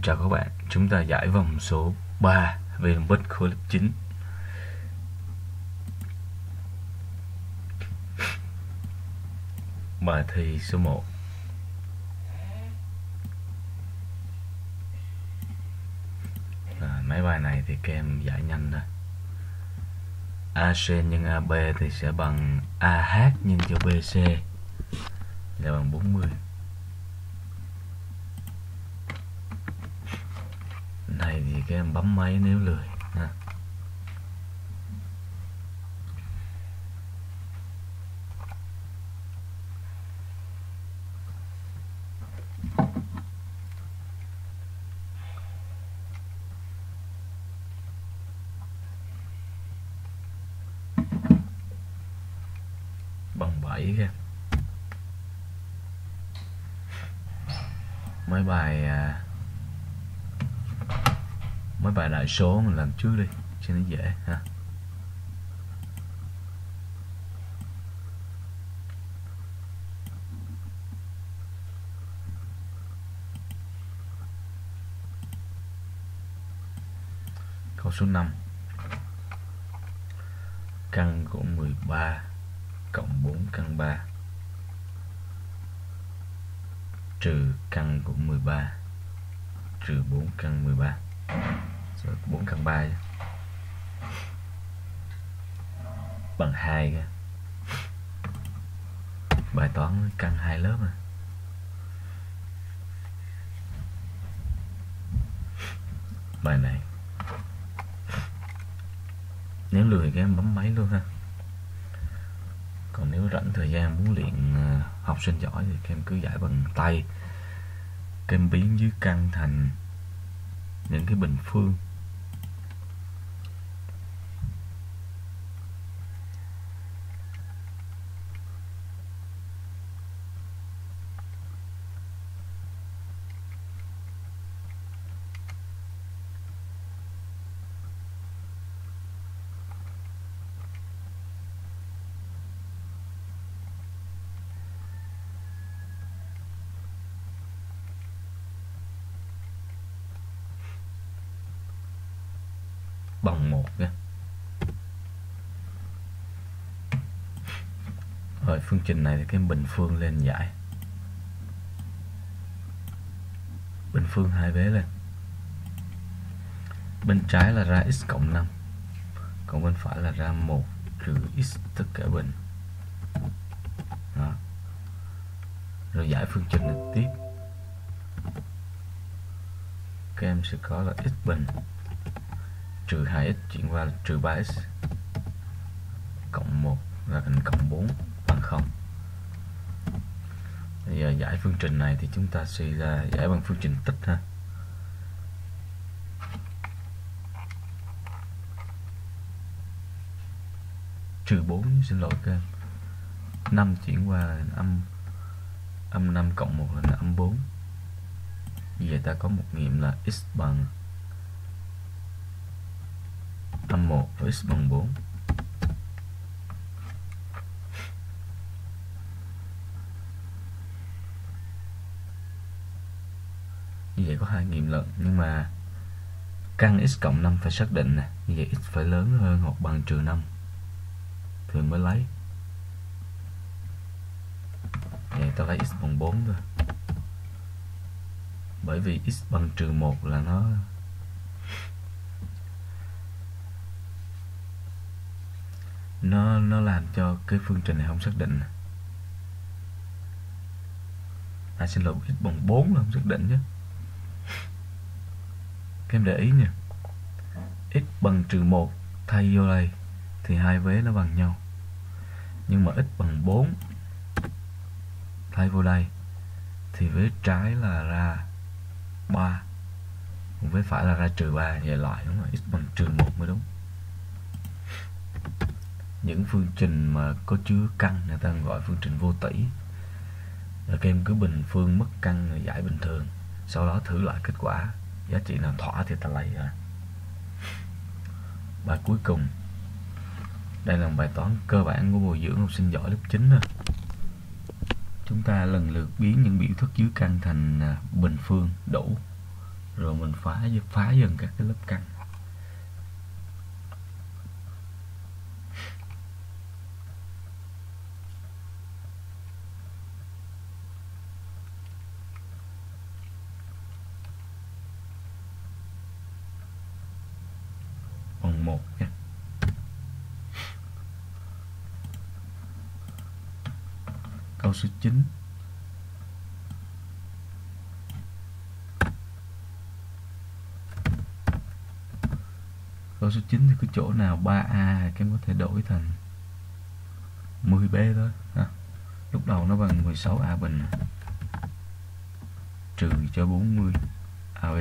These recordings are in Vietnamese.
Chào các bạn, chúng ta giải vòng số 3 về bất khối lớp 9 Bài thi số 1 à, Mấy bài này thì các em giải nhanh thôi. AC nhân AB thì sẽ bằng AH nhân cho BC là bằng 40 này thì các em bấm máy nếu lười ha. bằng 7 kìa mấy bài à, mấy bài đại số mình làm trước đi, cho nó dễ ha. Câu số 5 căn của 13 cộng 4 căn 3 trừ căn của 13 trừ 4 căn 13 rồi 4 căn 3 bằng 2 kìa. bài toán căn hai lớp à. bài này nếu lười các em bấm máy luôn ha còn nếu rảnh thời gian muốn luyện à, học sinh giỏi thì các em cứ giải bằng tay các em biến dưới căn thành những cái bình phương bằng một nha. Rồi, phương trình này thì cái bình phương lên giải. Bình phương hai vế lên. Bên trái là ra x cộng 5 còn bên phải là ra 1 trừ x, tất cả bình. Đó. rồi giải phương trình này tiếp. Các em sẽ có là x bình trừ 2x chuyển qua là trừ 3x cộng 1 là thành cộng 4 bằng 0 bây giờ giải phương trình này thì chúng ta suy ra, giải bằng phương trình tích ha. Trừ 4 xin lỗi các em. 5 chuyển qua là âm âm 5 cộng 1 là âm 4 như vậy ta có một nghiệm là x bằng âm 1 với x bằng 4 như vậy có hai nghiệm lận, nhưng mà căn x cộng 5 phải xác định nè. Như vậy x phải lớn hơn hoặc bằng trừ 5 thì mới lấy. Vậy ta lấy x bằng 4 thôi. Bởi vì x bằng trừ 1 là nó nó nó làm cho cái phương trình này không xác định à xin lỗi x bằng 4 là không xác định chứ các em để ý nha. X bằng trừ 1 thay vô đây thì hai vế nó bằng nhau. Nhưng mà x bằng 4 thay vô đây thì vế trái là ra 3 còn vế phải là ra trừ 3 vậy lại đúng rồi. X bằng trừ 1 mới đúng những phương trình mà có chứa căn, người ta gọi phương trình vô tỷ rồi các em cứ bình phương mất căn rồi giải bình thường, sau đó thử lại kết quả. Giá trị nào thỏa thì ta lấy rồi bài cuối cùng. Đây là một bài toán cơ bản của bồi dưỡng học sinh giỏi lớp 9 đó. chúng ta lần lượt biến những biểu thức dưới căn thành à, bình phương, đủ. Rồi mình phá phá dần các cái lớp căn bằng một nha câu số 9 câu số 9 thì cái chỗ nào 3A các em có thể đổi thành 10B thôi, ha. lúc đầu nó bằng 16A bình, trừ cho 40 AB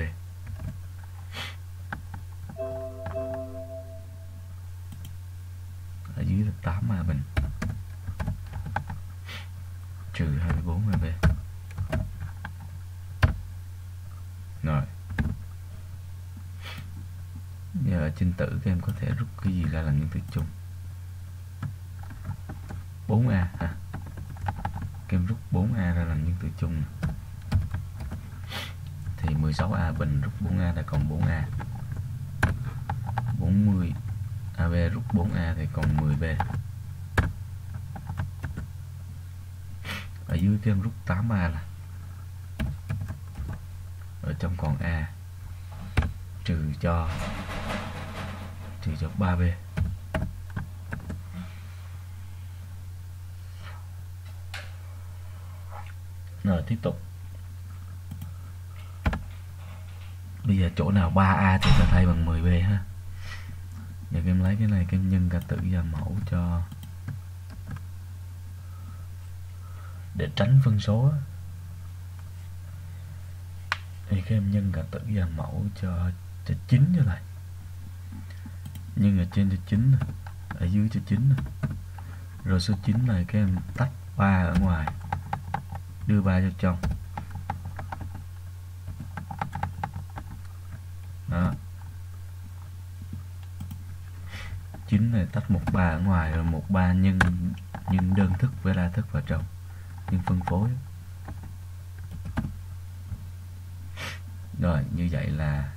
trên tử các em có thể rút cái gì ra làm nhân tử chung. 4A ha. Các em rút 4A ra làm nhân tử chung thì 16A bình rút 4A là còn 4A 40 AB rút 4A thì còn 10B ở dưới các em rút 8A là ở trong còn A, trừ cho trừ cho 3B rồi, tiếp tục. Bây giờ chỗ nào 3A thì ta thay bằng 10B ha. Giờ em lấy cái này em nhân cả tử và mẫu cho để tránh phân số thì các em nhân cả tử và mẫu cho cho 9 như này nhân ở trên cho 9 ở dưới cho 9 rồi số 9 này các em tách 3 ở ngoài, đưa 3 cho trong. Đó. 9 này tách một ba ở ngoài, rồi một ba nhân nhân đơn thức với đa thức vào trong, nhân phân phối. Rồi, như vậy là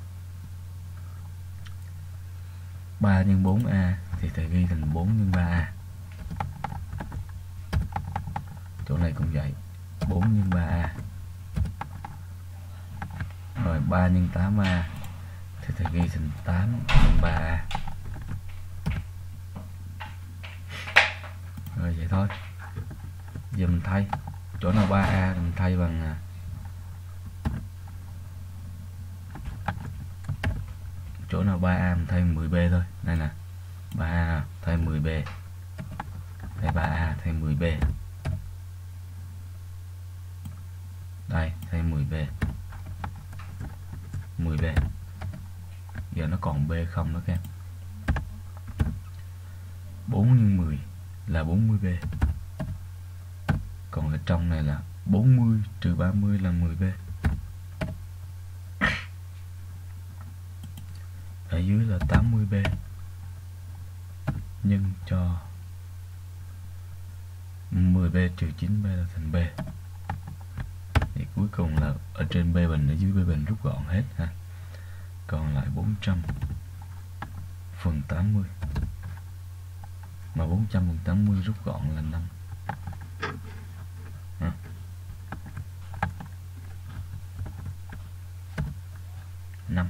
3 nhân 4A thì thầy ghi thành 4 nhân 3A chỗ này cũng vậy 4 nhân 3A rồi 3 nhân 8A thì thầy ghi thành 8 nhân 3A rồi vậy thôi. Giờ mình thay chỗ nào 3A mình thay bằng à, chỗ nào 3A mình thay 10B thôi. Đây nè 3A thay 10B đây 3A thay 10B đây, thay 10B 10B giờ nó còn B không nữa các em. 4 x 10 là 40B còn ở trong này là 40 trừ 30 là 10B dưới là 80B nhân cho 10B trừ 9B là thành B. Thì cuối cùng là ở trên B bình, ở dưới B bình rút gọn hết ha. Còn lại 400 phần 80 mà 400 phần 80 rút gọn là 5 ha. năm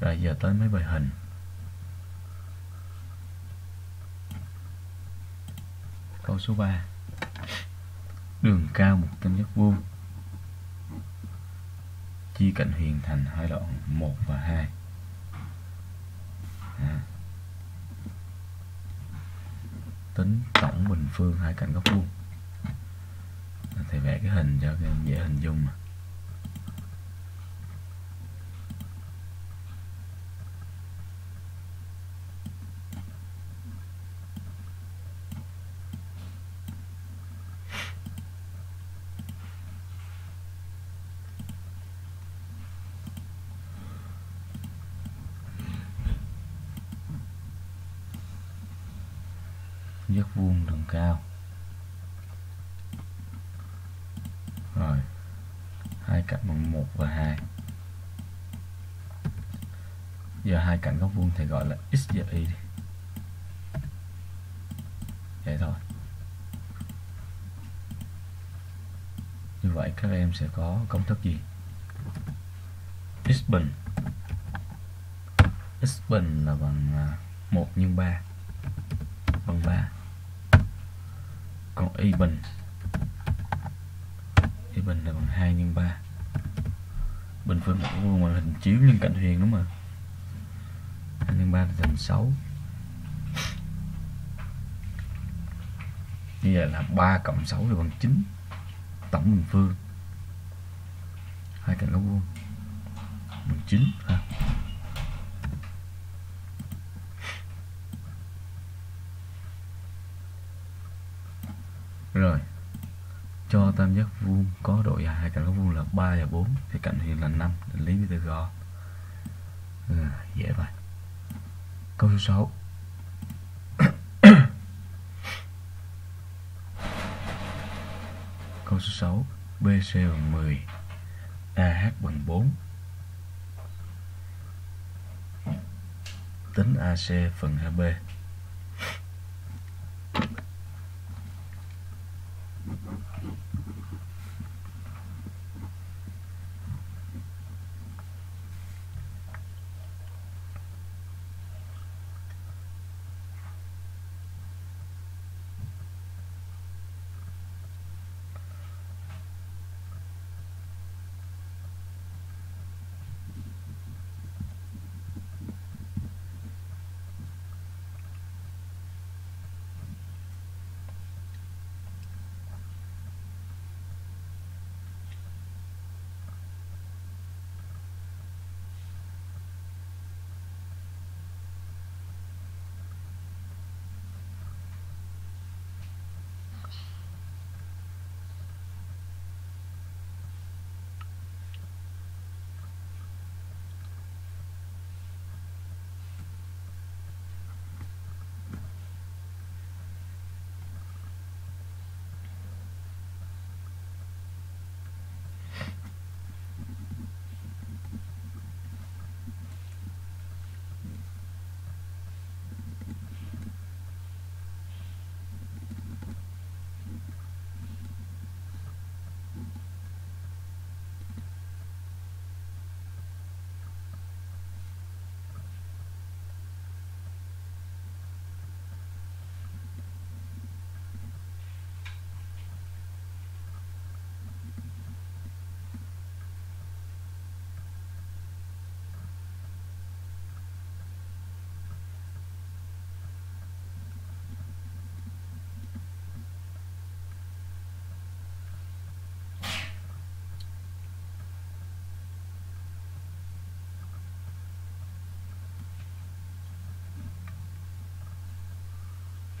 rồi giờ tới mấy bài hình. Câu số 3 đường cao 100 mét vuông. Chia cạnh huyền thành hai đoạn 1 và 2 à. tính tổng bình phương hai cạnh góc vuông. Thầy vẽ cái hình cho dễ hình dung mà. Giác vuông đường cao. Rồi, hai cạnh bằng 1 và 2 giờ hai cạnh góc vuông thì gọi là x và y đi. Vậy thôi. Như vậy các em sẽ có công thức gì? X bình. X bình là bằng à, 1 nhân 3 bằng 3 even even là bằng 2 nhân 3 bình phương một vuông mà hình chiếu lên cạnh huyền đúng không ạ? 2 nhân 3 thành 6 như vậy là 3 cộng 6 thì bằng 9 tổng bình phương. Hai cạnh góc vuông. Bằng 9 ha. Rồi. Cho tam giác vuông có độ dài hai cạnh góc vuông là 3 và 4 thì cạnh huyền là 5 định lý Pythagore à, ừ, dễ vậy. Câu số 6 câu số 6 BC bằng 10 AH bằng 4 tính AC phần AB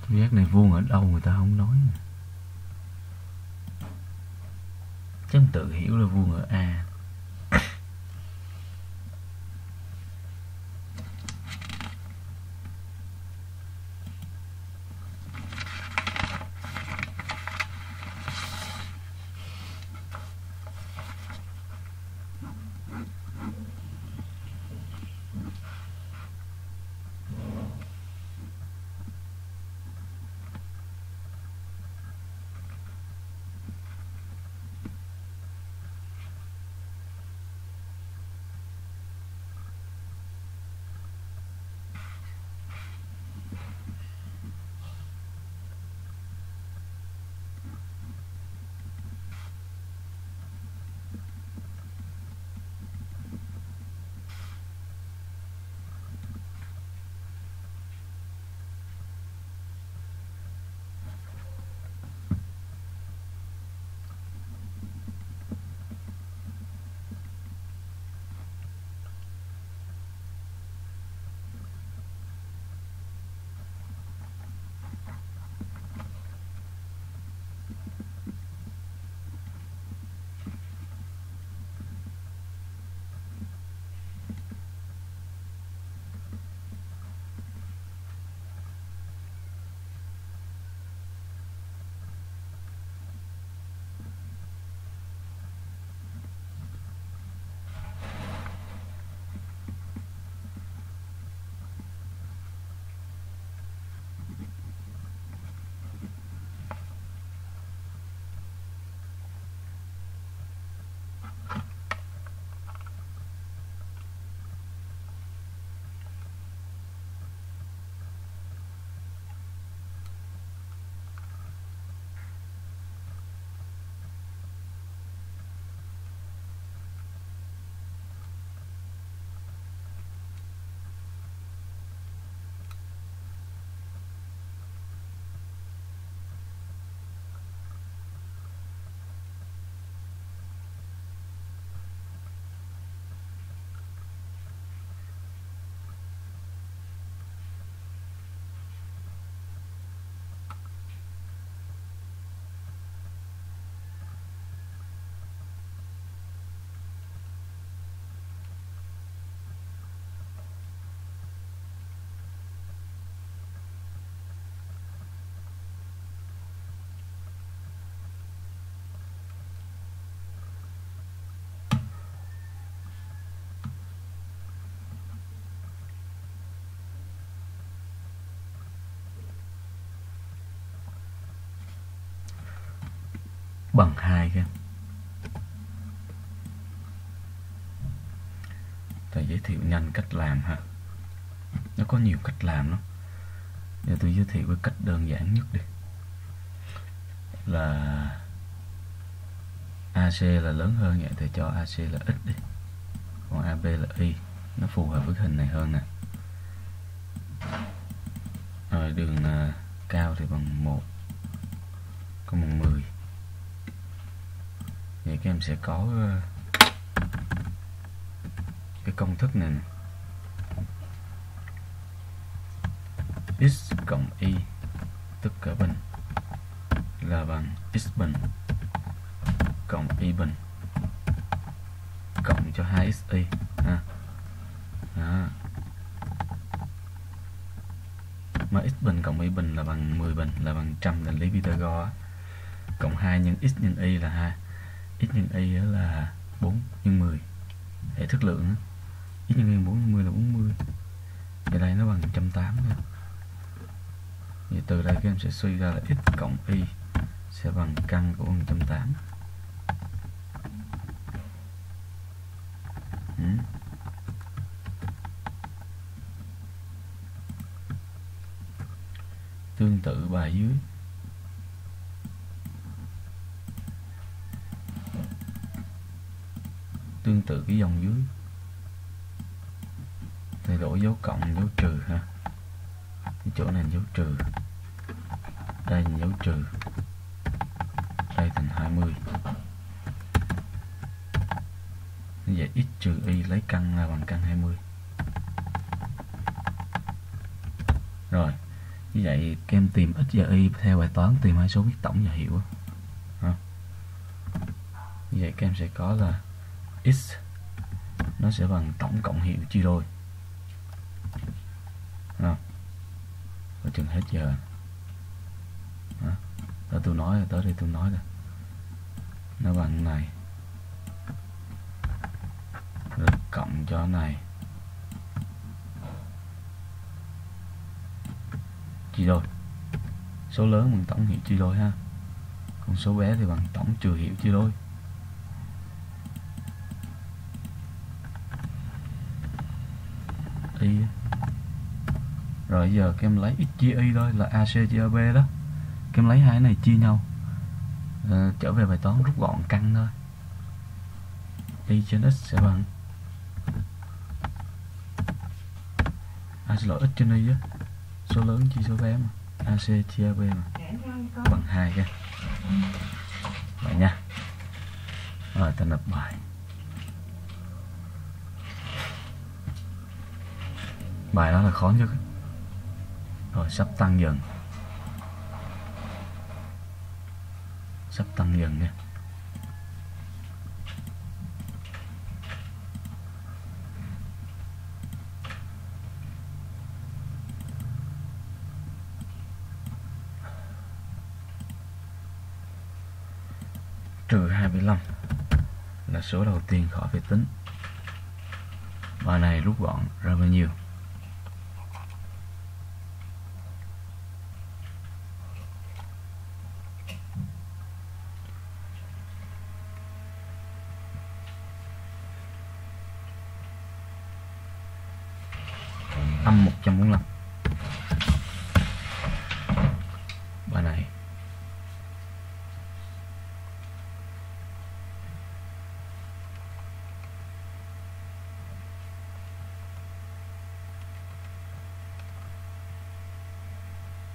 giác này vuông ở đâu người ta không nói. Chắc tự hiểu là vuông ở A. bằng 2 các em giới thiệu nhanh cách làm ha. Nó có nhiều cách làm lắm. Giờ tôi giới thiệu cái cách đơn giản nhất đi. Là AC là lớn hơn vậy thì cho AC là ít đi. Còn AB là Y. Nó phù hợp với hình này hơn nè. Rồi đường à, cao thì bằng 1 còn bằng 10 vậy các em sẽ có ờ, cái công thức này này. x cộng y tất cả bình là bằng x bình cộng y bình cộng cho 2xy ha. Đó. Mà x bình cộng y bình là bằng 10 bình, là bằng trăm là lý Pythagore cộng 2 nhân x nhân y là 2 x nhân y là 4 nhân 10 hệ thức lượng x nhân y 4 nhân 10 là 40 vậy đây nó bằng 180 nha. Vậy từ đây các em sẽ suy ra là x cộng y sẽ bằng căn của 180 ừ. tương tự bài dưới. Tương tự cái dòng dưới. Thay đổi dấu cộng, dấu trừ ha. Cái chỗ này dấu trừ. Đây là dấu trừ. Đây thành 20 như vậy x trừ y lấy căn là bằng căn 20 rồi, như vậy các em tìm x và y theo bài toán tìm hai số biết tổng và hiệu ha. như vậy các em sẽ có là x, nó sẽ bằng tổng cộng hiệu chia đôi. Ha. ở chừng hết giờ. Đó tôi nói rồi tới đây tôi nói rồi nó bằng này. Rồi cộng cho này. Chia đôi. Số lớn bằng tổng hiệu chia đôi ha. Còn số bé thì bằng tổng trừ hiệu chia đôi y rồi giờ các em lấy x chia y thôi là ac chia b đó. Các em lấy hai cái này chia nhau. À, trở về bài toán rút gọn căn thôi. Y trên x sẽ bằng à xin lỗi x trên y á. Số lớn chia số bé mà. Ac chia b mà. Bằng hai cái. Vậy nha. Rồi ta nộp bài. Bài đó là khó nhất rồi sắp tăng dần. Sắp tăng dần nha. Trừ 25 là số đầu tiên khỏi phải tính. Bài này rút gọn ra bao nhiêu âm 145 bài này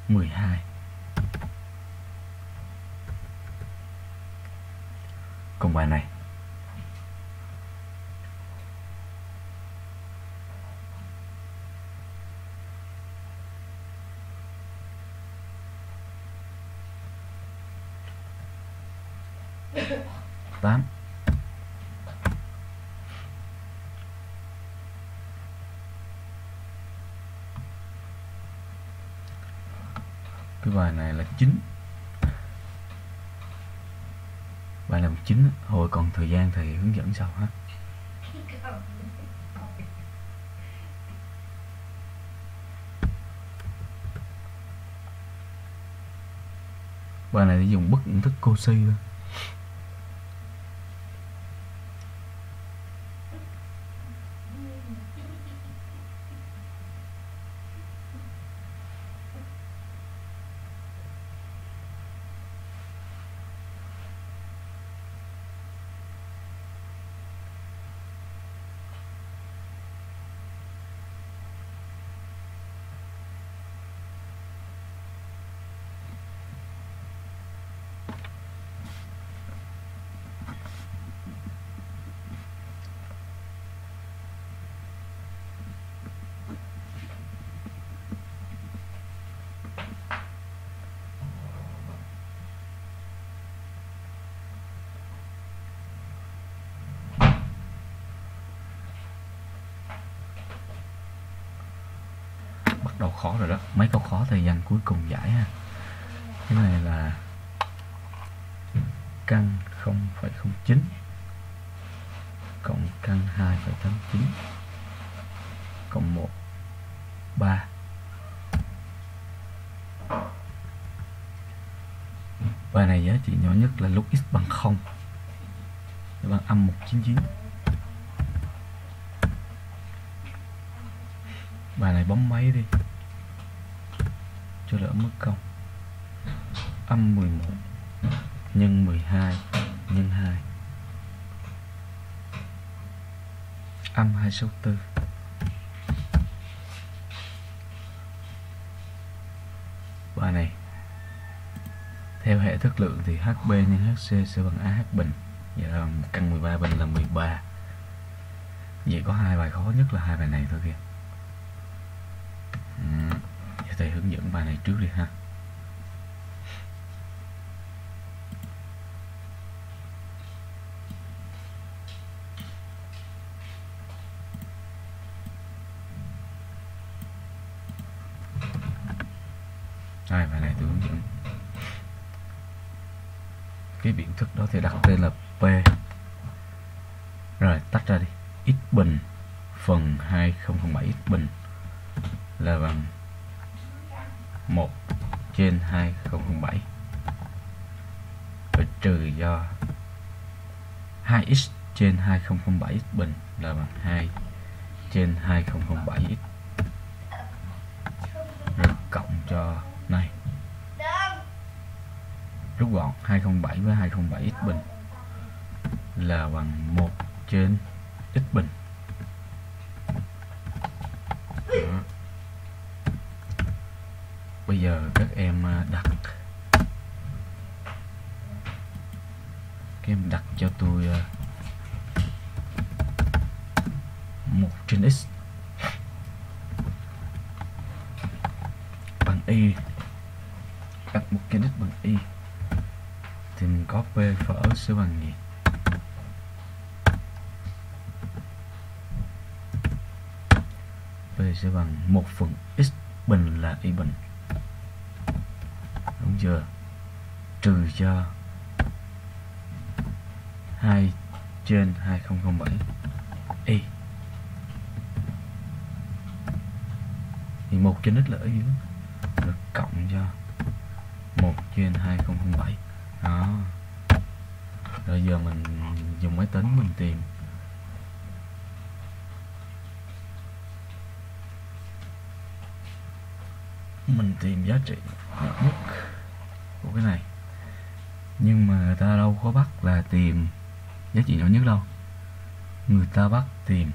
mười hai trong bài này tám cái bài này là chính. Bài làm chính hồi còn thời gian thì hướng dẫn sau ha bài này thì dùng bất nhận thức si thôi. Đầu khó rồi đó. Mấy câu khó thời gian cuối cùng giải ha. Cái này là căn 0,09 cộng căn 2,89 cộng 1 3 Bài này giá trị nhỏ nhất là lúc x bằng 0 bằng âm 199 Bài này bấm máy đi. Cho đỡ mất công. Âm 11 Nhân 12 Nhân 2 Âm 264 Bài này, Theo hệ thức lượng thì HB nhân HC sẽ bằng AH bình. Vậy là căn 13 bình là 13 Vậy có hai bài khó nhất là hai bài này thôi kìa thì thầy hướng dẫn bài này trước đi ha. Đây, bài này tôi hướng dẫn. Cái biện thức đó thì đặt tên là P. Rồi tách ra đi. X bình phần 2007 x bình là bằng trên 2007 và trừ do 2x trên 2007 x bình là bằng 2 trên 2007 x. Rồi cộng cho này. Rút gọn 207 với 207 x bình là bằng 1 trên x bình. Bây giờ các em à, đặt. Các em đặt cho tôi à, một trên x. Bằng y. Đặt một trên x bằng y. Thì mình có p phở sẽ bằng gì? P sẽ bằng 1 phần x bình là y bình đúng chưa? Trừ cho 2 trên 2007 y thì 1 trên x là y được cộng cho 1 trên 2007 đó. Rồi giờ mình dùng máy tính mình tìm. Mình tìm giá trị nhất của cái này. Nhưng mà người ta đâu có bắt là tìm giá trị nhỏ nhất đâu. Người ta bắt tìm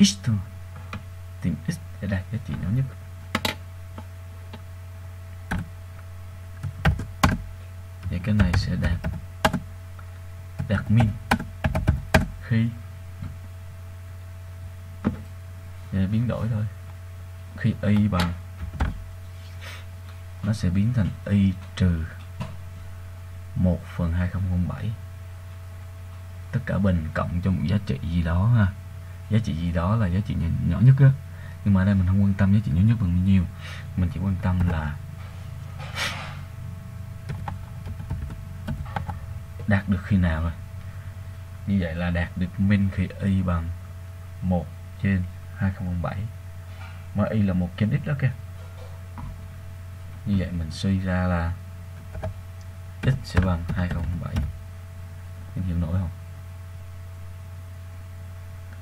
x thôi. Tìm x để đạt giá trị nhỏ nhất. Vậy cái này sẽ đạt đạt min khi biến đổi thôi. Khi y bằng nó sẽ biến thành y trừ 1 phần 2007 tất cả bình cộng cho một giá trị gì đó ha. Giá trị gì đó là giá trị nhỏ, nhất á. Nhưng mà ở đây mình không quan tâm giá trị nhỏ nhất bằng bao nhiêu. Mình chỉ quan tâm là đạt được khi nào rồi như vậy là đạt được min khi y bằng 1 trên 2007 mà y là một trên x đó kìa như vậy mình suy ra là x sẽ bằng 2007 em hiểu nổi không?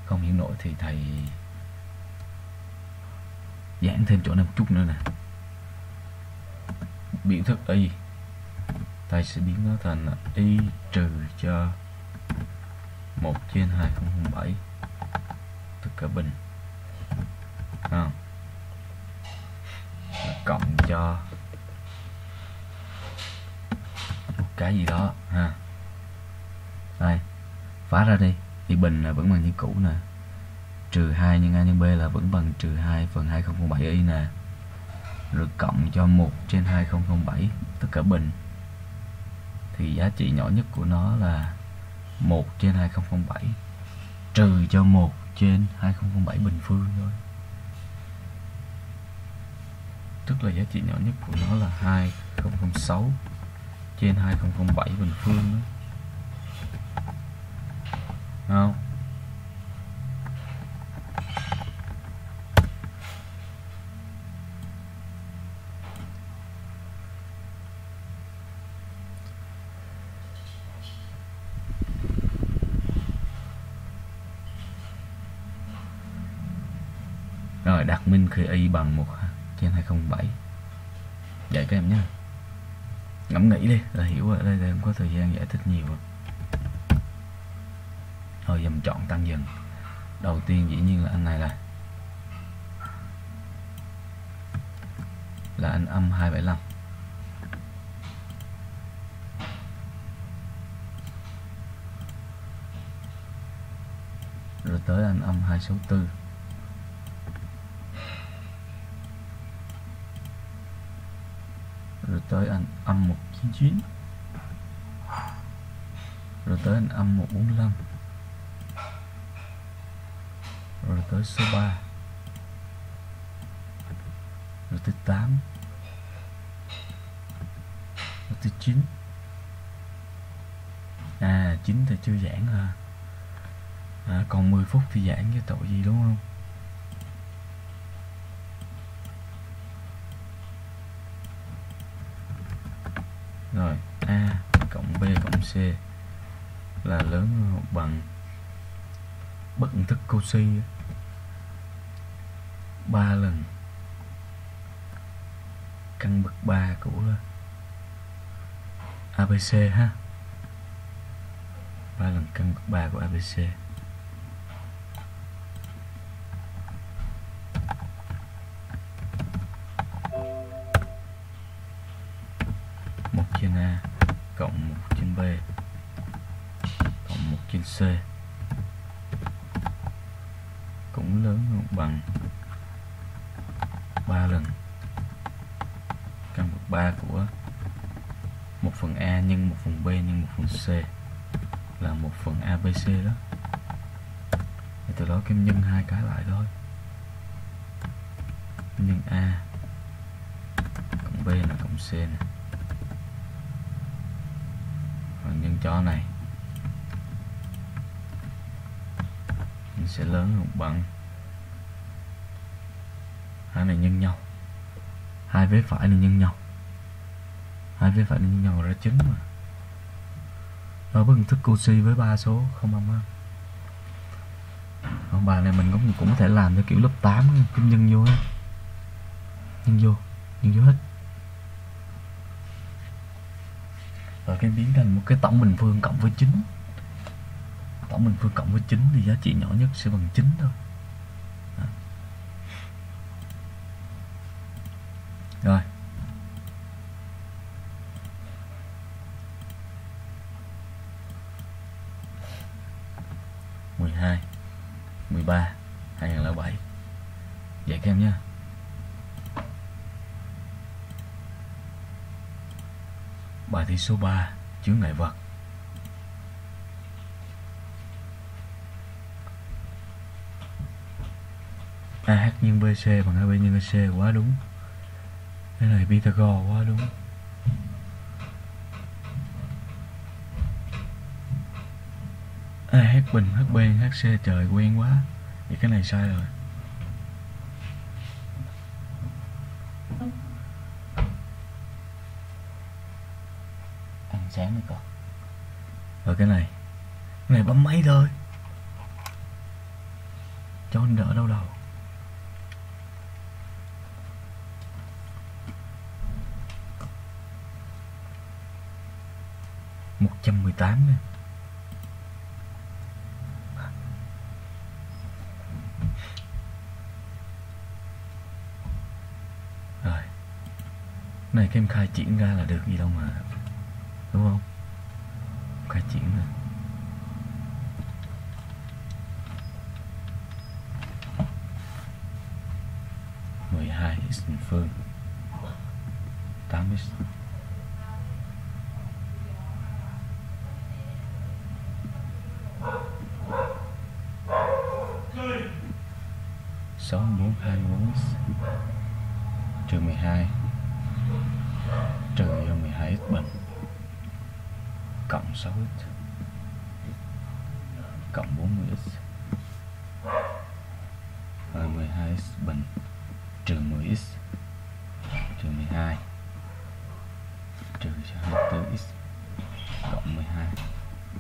Không hiểu nổi thì thầy giảng thêm chỗ này một chút nữa nè. Biểu thức y. Thầy sẽ biến nó thành là y trừ cho 1 trên 2007 tất cả bình. À. cộng cho một cái gì đó, ha. Đây, phá ra đi. Thì bình là vẫn bằng như cũ nè. Trừ 2 nhân a nhân b là vẫn bằng trừ 2 phần 2007 y nè. Rồi cộng cho 1 trên 2007 tất cả bình. Thì giá trị nhỏ nhất của nó là 1 trên 2007 trừ cho 1 trên 2007 bình phương thôi. Tức là giá trị nhỏ nhất của nó là 2006 trên 2007 bình phương đó. không? Rồi, đặt minh khi y bằng 1 trên 207 Vậy các em nhé. Ngẫm nghĩ đi là hiểu rồi, Đây em có thời gian giải thích nhiều rồi. Thôi mình chọn tăng dần. Đầu tiên dĩ nhiên là anh này là Là anh âm 275 Rồi tới anh âm 264 rồi tới anh âm 199 rồi tới anh âm 145 rồi tới số 3 rồi tới 8 rồi tới 9 à 9 thì chưa giãn à. à còn 10 phút thì giãn với tội gì, đúng không rồi a cộng b cộng c là lớn bằng. Bất thức cosi ba lần. Căn bậc 3 của ABC ha. Ba lần căn bậc 3 của ABC C. Cũng lớn hơn bằng 3 lần. Căn bậc 3 của một phần A nhân một phần B nhân một phần C là một phần ABC đó. Thì từ đó kem nhân hai cái lại thôi. Nhân A cộng B là cộng C nè. Rồi nhân cho này sẽ lớn hơn bằng hai này nhân nhau. Hai vế phải này nhân nhau. Hai vế phải này nhân nhau ra chính mà. Đó với hình thức si với ba số, không âm âm còn bài này mình cũng cũng có thể làm theo kiểu lớp 8 kinh nhân vô á. Nhân vô nhân vô hết. Rồi cái biến thành một cái tổng bình phương cộng với chính tổng bình phương cộng với 9 thì giá trị nhỏ nhất sẽ bằng 9 thôi. Đó. rồi. mười hai, mười ba, hai nghìn lẻ bảy. Vậy các em nhé bài thi số 3 chướng ngại vật. AH nhân BC bằng AB nhân AC quá đúng. Cái này Pythagore quá đúng. AH bình HB HC trời quen quá. Vậy cái này sai rồi. Ăn sáng đi con. Rồi cái này. Cái này bấm máy thôi cho anh đỡ đau đầu một trăm mười tám nè rồi này cái em khai triển ra là được gì đâu mà. Đúng không? Khai triển ra mười hai x bình phương tám x sáu bốn hai bốn trừ mười hai cho 12x bình hết cộng 40x và 12x bình. Trừ 10x trừ 12 trừ cho 24x cộng 12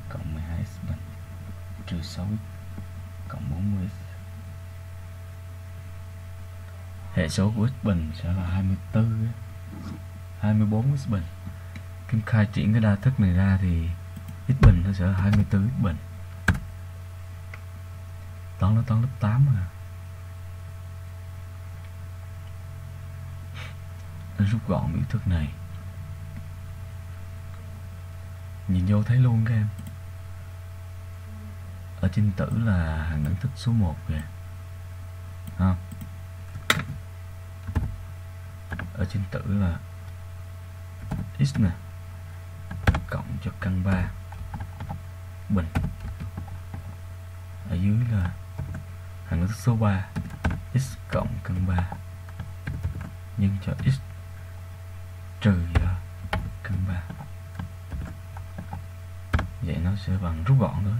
cộng 12x bình. Trừ 6x cộng 40x hệ số của x bình sẽ là 24 24 x. Bình. Kim khai triển cái đa thức này ra thì x bình nó sẽ là 24 x bình toán nó toán lớp 8 à. Nó rút gọn biểu thức này. Nhìn vô thấy luôn các em. Ở trên tử là hàng đẳng thức số 1 kìa. Không? Ở trên tử là x nè. Cộng cho căn 3 bình ở dưới là hàng đẳng thức số 3 x cộng căn 3 nhân cho x trừ căn 3 vậy nó sẽ bằng rút gọn thôi.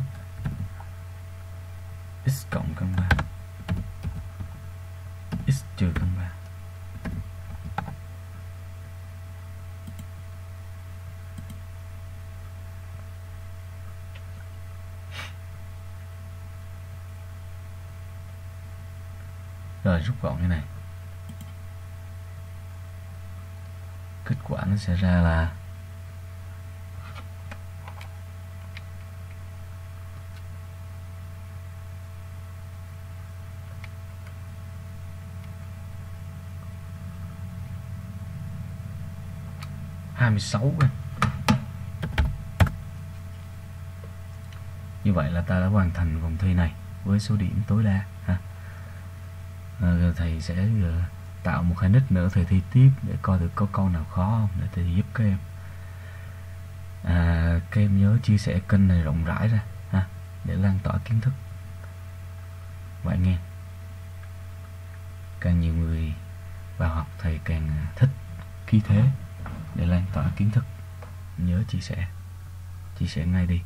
X cộng căn 3 x trừ căn 3 rồi rút gọn như này. Kết quả nó sẽ ra là hai mươi sáu như vậy là ta đã hoàn thành vòng thi này với số điểm tối đa. Ờ, à, rồi thầy sẽ ờ, tạo một hai nick nữa thầy thi tiếp để coi được có câu nào khó không để thầy giúp các em. À, các em nhớ chia sẻ kênh này rộng rãi ra ha để lan tỏa kiến thức. Vậy nghe. Càng nhiều người vào học thầy càng à, thích khí thế để lan tỏa kiến thức. Nhớ chia sẻ. Chia sẻ ngay đi.